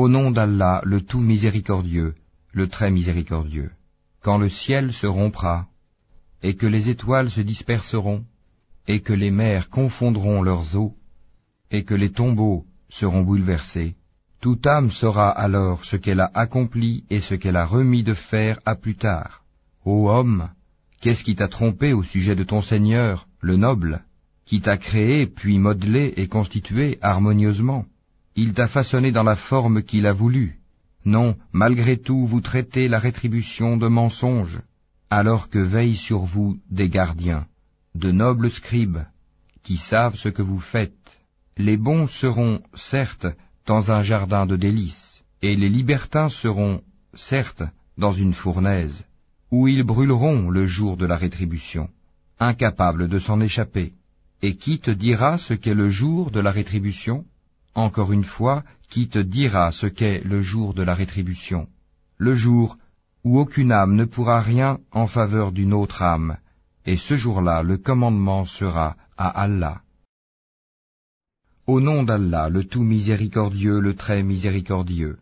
Au nom d'Allah, le tout miséricordieux, le très miséricordieux. Quand le ciel se rompra, et que les étoiles se disperseront, et que les mers confondront leurs eaux, et que les tombeaux seront bouleversés, toute âme saura alors ce qu'elle a accompli et ce qu'elle a remis de faire à plus tard. Ô homme, qu'est-ce qui t'a trompé au sujet de ton Seigneur, le noble, qui t'a créé, puis modelé et constitué harmonieusement? Il t'a façonné dans la forme qu'il a voulu. Non, malgré tout, vous traitez la rétribution de mensonge, alors que veillent sur vous des gardiens, de nobles scribes, qui savent ce que vous faites. Les bons seront, certes, dans un jardin de délices, et les libertins seront, certes, dans une fournaise, où ils brûleront le jour de la rétribution, incapables de s'en échapper. Et qui te dira ce qu'est le jour de la rétribution? Encore une fois, qui te dira ce qu'est le jour de la rétribution Le jour où aucune âme ne pourra rien en faveur d'une autre âme, et ce jour-là le commandement sera à Allah. Au nom d'Allah, le tout miséricordieux, le très miséricordieux.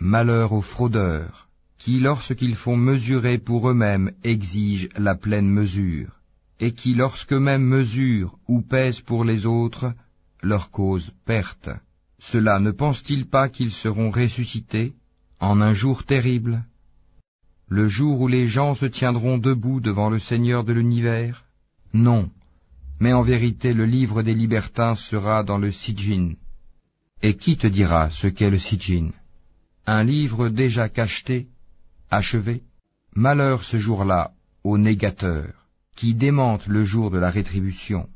Malheur aux fraudeurs, qui lorsqu'ils font mesurer pour eux-mêmes exigent la pleine mesure, et qui lorsqu'eux-mêmes mesurent ou pèsent pour les autres, leur cause perte. Cela ne pense-t-il pas qu'ils seront ressuscités en un jour terrible? Le jour où les gens se tiendront debout devant le Seigneur de l'univers? Non, mais en vérité le livre des libertins sera dans le Sijin. Et qui te dira ce qu'est le Sijin? Un livre déjà cacheté, achevé? Malheur ce jour-là aux négateurs, qui démentent le jour de la rétribution.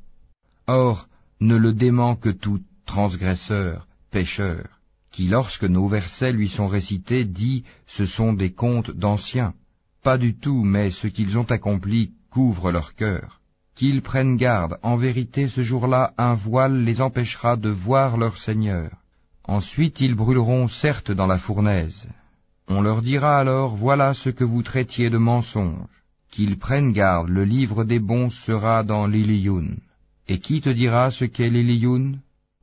Or, ne le dément que tout transgresseur, pécheur, qui lorsque nos versets lui sont récités dit ce sont des contes d'anciens. Pas du tout, mais ce qu'ils ont accompli couvre leur cœur qu'ils prennent garde, en vérité ce jour-là un voile les empêchera de voir leur Seigneur. Ensuite ils brûleront certes dans la fournaise. On leur dira alors, voilà ce que vous traitiez de mensonge. Qu'ils prennent garde, le livre des bons sera dans l'Iliyun. Et qui te dira ce qu'est l'Iliyun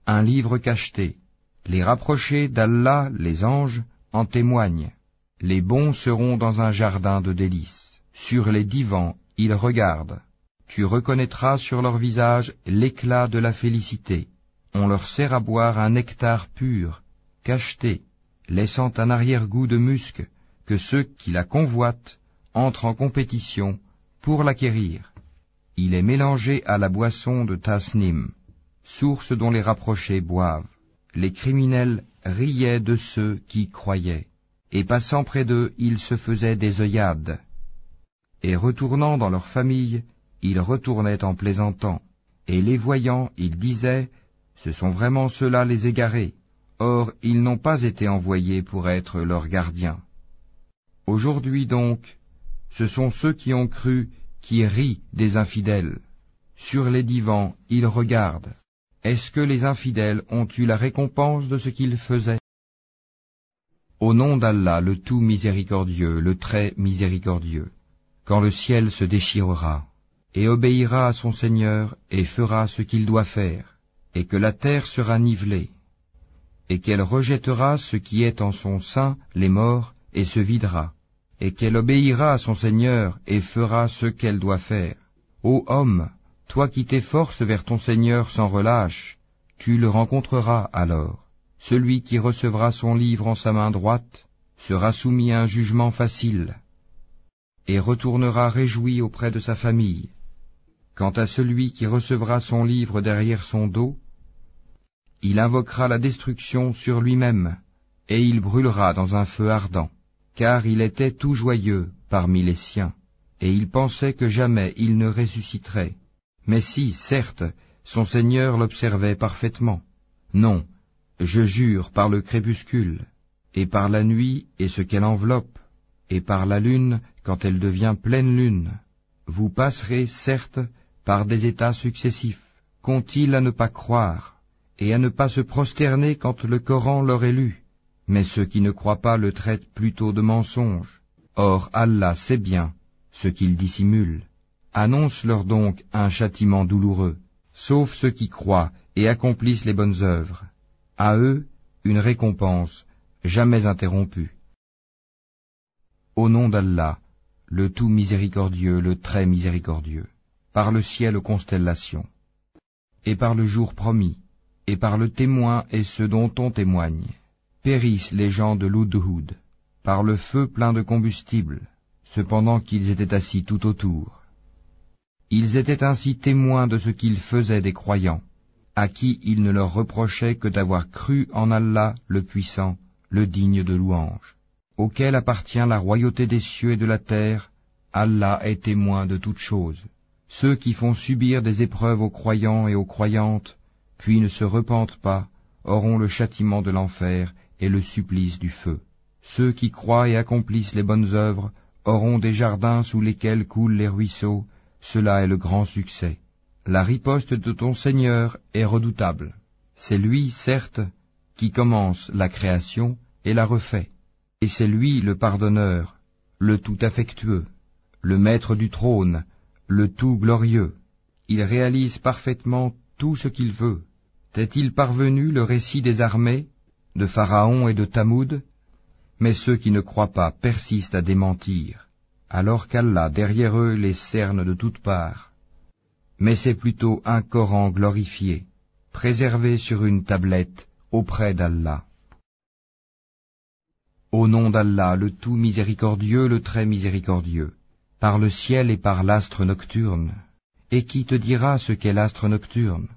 Un livre cacheté. Les rapprochés d'Allah, les anges, en témoignent. Les bons seront dans un jardin de délices. Sur les divans, ils regardent tu reconnaîtras sur leur visage l'éclat de la félicité. On leur sert à boire un nectar pur, cacheté, laissant un arrière-goût de musc, que ceux qui la convoitent entrent en compétition pour l'acquérir. Il est mélangé à la boisson de Tasnim, source dont les rapprochés boivent. Les criminels riaient de ceux qui croyaient, et passant près d'eux, ils se faisaient des œillades. Et retournant dans leur famille, ils retournaient en plaisantant, et les voyant, ils disaient, Ce sont vraiment ceux-là les égarés, or ils n'ont pas été envoyés pour être leurs gardiens. Aujourd'hui donc, ce sont ceux qui ont cru qui rient des infidèles. Sur les divans, ils regardent. Est-ce que les infidèles ont eu la récompense de ce qu'ils faisaient? Au nom d'Allah, le tout miséricordieux, le très miséricordieux, quand le ciel se déchirera, et obéira à son Seigneur, et fera ce qu'il doit faire, et que la terre sera nivelée, et qu'elle rejettera ce qui est en son sein, les morts, et se videra, et qu'elle obéira à son Seigneur, et fera ce qu'elle doit faire. Ô homme, toi qui t'efforces vers ton Seigneur sans relâche, tu le rencontreras alors. Celui qui recevra son livre en sa main droite sera soumis à un jugement facile, et retournera réjoui auprès de sa famille. Quant à celui qui recevra son livre derrière son dos, il invoquera la destruction sur lui-même, et il brûlera dans un feu ardent, car il était tout joyeux parmi les siens, et il pensait que jamais il ne ressusciterait. Mais si, certes, son Seigneur l'observait parfaitement. Non, je jure par le crépuscule, et par la nuit et ce qu'elle enveloppe, et par la lune quand elle devient pleine lune. Vous passerez, certes, par des états successifs. Qu'ont-ils à ne pas croire et à ne pas se prosterner quand le Coran leur est lu Mais ceux qui ne croient pas le traitent plutôt de mensonge. Or Allah sait bien ce qu'ils dissimulent. Annonce-leur donc un châtiment douloureux, sauf ceux qui croient et accomplissent les bonnes œuvres. À eux, une récompense jamais interrompu. Au nom d'Allah, le tout miséricordieux, le très miséricordieux, par le ciel aux constellations, et par le jour promis, et par le témoin et ceux dont on témoigne, périssent les gens de l'Oudhoud, par le feu plein de combustible, cependant qu'ils étaient assis tout autour. Ils étaient ainsi témoins de ce qu'ils faisaient des croyants, à qui il ne leur reprochait que d'avoir cru en Allah le puissant, le digne de louange, auquel appartient la royauté des cieux et de la terre, Allah est témoin de toutes choses. Ceux qui font subir des épreuves aux croyants et aux croyantes, puis ne se repentent pas, auront le châtiment de l'enfer et le supplice du feu. Ceux qui croient et accomplissent les bonnes œuvres auront des jardins sous lesquels coulent les ruisseaux, cela est le grand succès. La riposte de ton Seigneur est redoutable. C'est lui, certes, qui commence la création et la refait. Et c'est lui le pardonneur, le tout affectueux, le maître du trône, le tout glorieux. Il réalise parfaitement tout ce qu'il veut. T'est-il parvenu le récit des armées, de Pharaon et de Tamoud Mais ceux qui ne croient pas persistent à démentir, alors qu'Allah derrière eux les cerne de toutes parts. Mais c'est plutôt un Coran glorifié, préservé sur une tablette auprès d'Allah. Au nom d'Allah, le tout miséricordieux, le très miséricordieux, par le ciel et par l'astre nocturne, et qui te dira ce qu'est l'astre nocturne?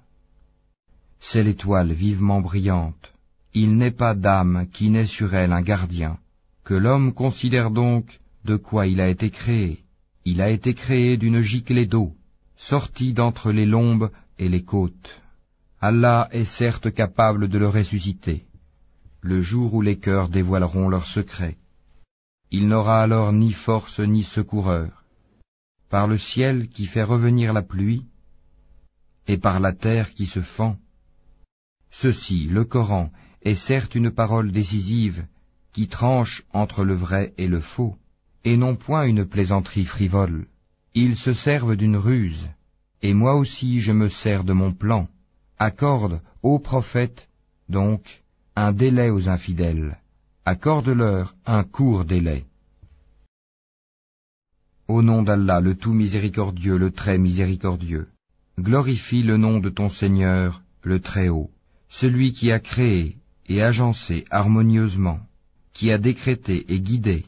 C'est l'étoile vivement brillante. Il n'est pas d'âme qui n'ait sur elle un gardien, que l'homme considère donc de quoi il a été créé. Il a été créé d'une giclée d'eau, sortie d'entre les lombes et les côtes. Allah est certes capable de le ressusciter, le jour où les cœurs dévoileront leurs secrets. Il n'aura alors ni force ni secoureur. Par le ciel qui fait revenir la pluie, et par la terre qui se fend. Ceci, le Coran, est certes une parole décisive qui tranche entre le vrai et le faux, et non point une plaisanterie frivole. Ils se servent d'une ruse, et moi aussi je me sers de mon plan accorde aux prophètes, donc, un délai aux infidèles, accorde-leur un court délai. Au nom d'Allah, le tout miséricordieux, le très miséricordieux, glorifie le nom de ton Seigneur, le Très-Haut, celui qui a créé et agencé harmonieusement, qui a décrété et guidé,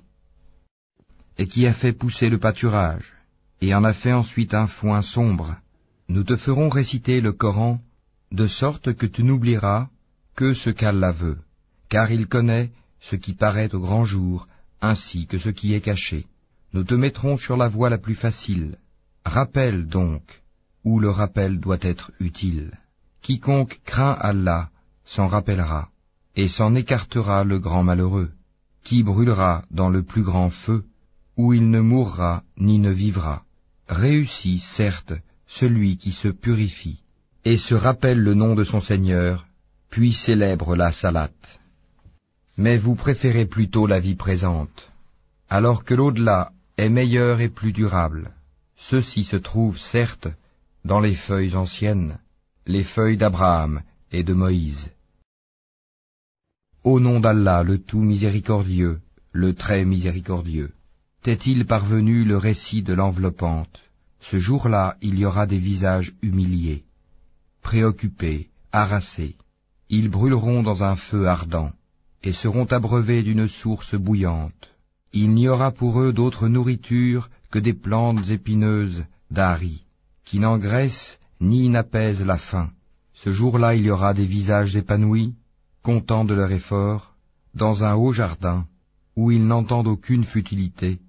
et qui a fait pousser le pâturage, et en a fait ensuite un foin sombre. Nous te ferons réciter le Coran de sorte que tu n'oublieras que ce qu'Allah veut, car il connaît ce qui paraît au grand jour, ainsi que ce qui est caché. Nous te mettrons sur la voie la plus facile. Rappelle donc, où le rappel doit être utile. Quiconque craint Allah s'en rappellera, et s'en écartera le grand malheureux, qui brûlera dans le plus grand feu, où il ne mourra ni ne vivra. Réussit, certes, celui qui se purifie et se rappelle le nom de son Seigneur, puis célèbre la salate. Mais vous préférez plutôt la vie présente, alors que l'au-delà est meilleur et plus durable. Ceci se trouve certes dans les feuilles anciennes, les feuilles d'Abraham et de Moïse. Au nom d'Allah, le tout miséricordieux, le très miséricordieux, t'est-il parvenu le récit de l'enveloppante? Ce jour-là, il y aura des visages humiliés préoccupés, harassés. Ils brûleront dans un feu ardent, et seront abreuvés d'une source bouillante. Il n'y aura pour eux d'autre nourriture que des plantes épineuses d'Ari, qui n'engraissent ni n'apaisent la faim. Ce jour-là il y aura des visages épanouis, contents de leur effort, dans un haut jardin, où ils n'entendent aucune futilité.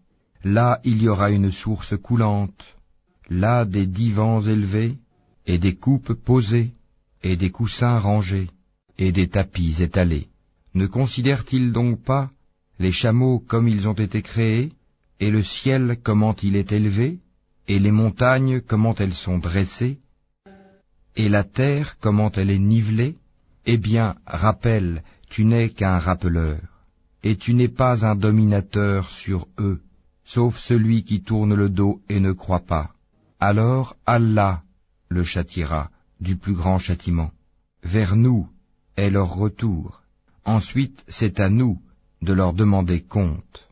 Là il y aura une source coulante, là des divans élevés, et des coupes posées, et des coussins rangés, et des tapis étalés. Ne considèrent-ils donc pas les chameaux comme ils ont été créés, et le ciel comment il est élevé, et les montagnes comment elles sont dressées, et la terre comment elle est nivelée? Eh bien, rappelle, tu n'es qu'un rappeleur, et tu n'es pas un dominateur sur eux, sauf celui qui tourne le dos et ne croit pas. Alors Allah le châtiera du plus grand châtiment. Vers nous est leur retour. Ensuite, c'est à nous de leur demander compte.